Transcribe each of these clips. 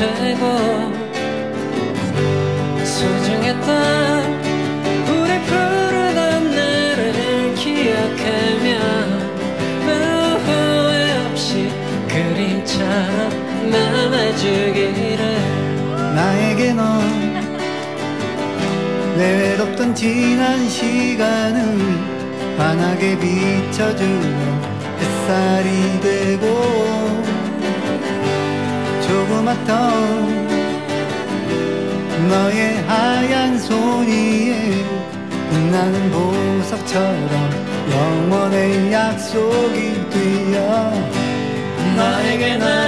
되고 소중했던 우리 푸르던 나를 기억하며 후회 없이 그림처럼 남아주기를 나에게 넌 내외롭던 지난 시간을 환하게 비춰주는 햇살이 되고 조그맣던 너의 하얀 손 위에 빛나는 보석처럼 영원의 약속이 되어 너에게 난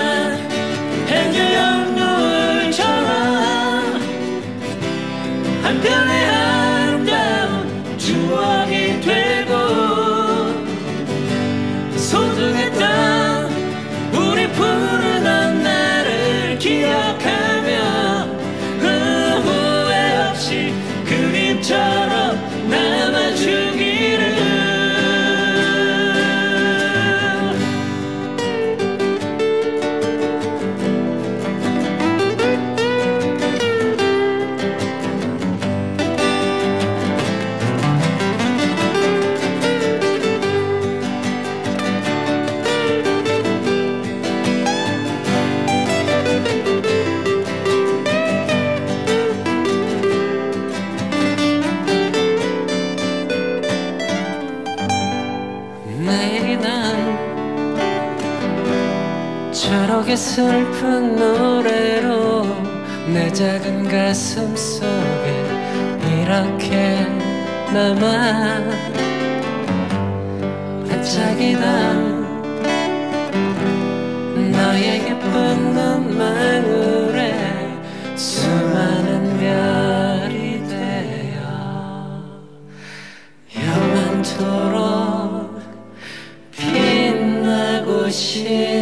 저렇게 슬픈 노래로 내 작은 가슴 속에 이렇게 남아 반짝이던 너의 예쁜 눈망울에 수많은 별이 되어 영원토록 빛나고 싶